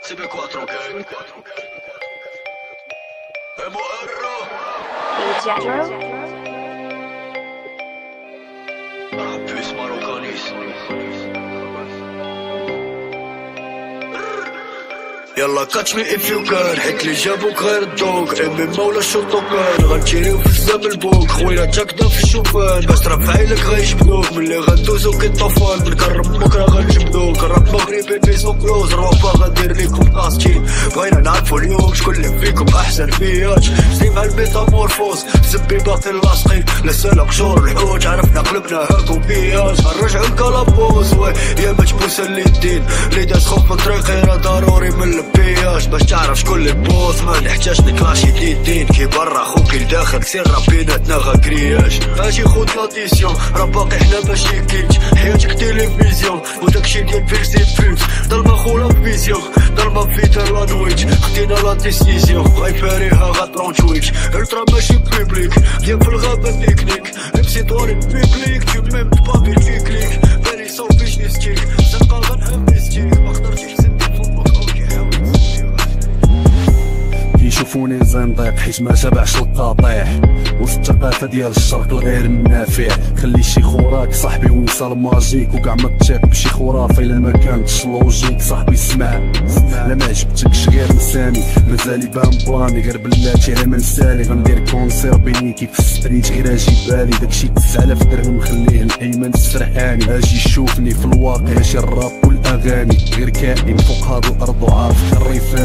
Sibe quattro gang يلا كاتش مي اف يو كان حيت لي جابوك غير الدوق. ام ام ولا شوطوكان غنتيريو في الزام البوك خويا تاكدا في الشوفان. باش ترفع عيلك غيجبدوك ملي غندوزو كي طوفان. بنكرم بكره غنجبدوك راب مغربي بيسو كلوز. روابا غندير ليكم طاستين بغينا نعرفو اليوم شكون اللي فيكم أحسن فياش. سليم على الميتامورفوز. زبي باطل لاصقين لسالا قشور الحوت عرفنا قلبنا هاكو بياش غنرجعو الكلابوز وي يا اللي داز خوف من طريقي راه ضروري من البياش. باش تعرف شكون اللي بوس. ما نحتاج نكلاشي دين دين كي برا خوك لداخل سير بيناتنا غا كرياش أجي خود لاديسيون راه باقي حنا ماشي كيتش حياتك تيليفزيون وداكشي ديال فيكسي فيكس ضربة خولا فيزيون ضربة فيتر لا نويتش. خدينا لا ديسيزيون. غيفاريها غا تويتش. الترا ماشي بيبليك ديال في الغابة تكنيك. امسي طوالي بيبليك تو ميم كيشوفوني زنطيق حيت ما تابعش القاطيع وسط الثقافة ديال الشرق الغير النافع خلي شي خوراك صاحبي وصل ماجيك وكاع ما تشاك بشي خرافة إلا ما كانتش لوجيك صاحبي اسمع لا ما عجبتكش غير نساني. مازال يبان بلاني غير بلاتي أنا ما نسالي غندير كونسير بينيكي في الستريت غير أجي بالي داكشي 9000 درهم خليه الأيمن السرحاني أجي شوفني في الواقع ماشي الراب والأغاني. غير كائن فوق هاد الأرض وعارف الريفاني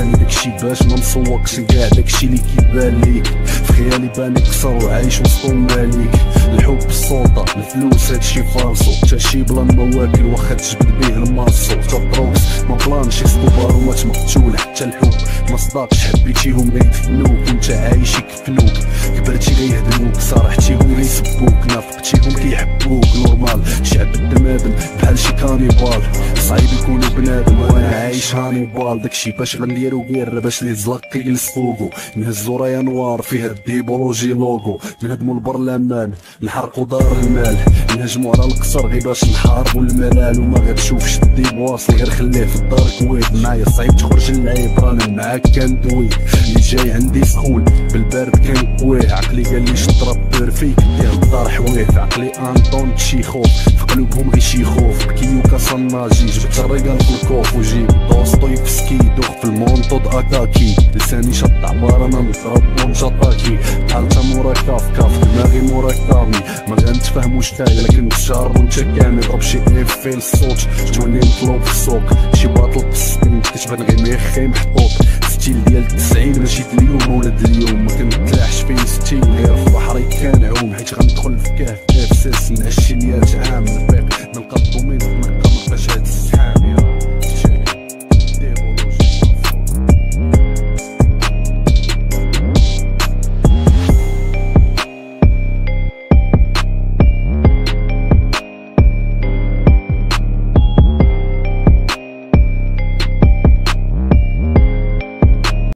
داكشي باش ما نسوقش كاع داكشي اللي كيبان ليك في خيالي باني قصر وعايش وسطهم ماليك الحب السلطة الفلوس هادشي فالصو تا شي بلا مواكل واخا تجبد بيه الماسو. تا الدروكس ما بلانش اسكوبار وما مقتول حتى الحب ما صداقش حبيتيهم غيدفنوك وانت عايش يكفنوك. كبرتي غيهدموك صارحتيهم غيسبوك نافقتيهم كيحبوك. نورمال شعب الدمادم. بحال شي كانيبال صعيب يكونوا بنادم وأنا عايش هانيبال داكشي باش غنديرو غير باش اللي زلق يجلس فوقو نهزو رايا نوار فيها الديبولوجي لوغو نهدمو البرلمان نحرقو دار المال. نهجمو على القصر غير باش نحاربو الملال وما غتشوفش الديب واصل غير خليه في الدار كويت معايا صعيب تخرج اللعيب رانا معاك كندوي اللي جاي عندي سخون بالبارد كنكويه عقلي قال لي شطرب بيرفيك دير الدار حويف عقلي انطون تشيخوف في قلوبهم غير شي خوف. بكيوكا صناجي جبت الرجال في الكوف وجيب دوستويفسكي دوخ في المونطود اكاكي لساني شط عبارة ما مضرب ونشطاكي بحال تامورا كاف كاف دماغي مورا كامي ما غنتفاهموش تايا لكن الشهر وانت كامل ضرب شي افي الصوت جوني نطلب في السوق شي باطل بالسنين كتبان غير ميخي محطوط ستيل ديال التسعين ماشي اليوم ولاد اليوم ما كنتلاحش فيه ستيل غير في بحري كنعوم حيت غندخل في كهف نفسس نعشي ميات عام نفيق نلقى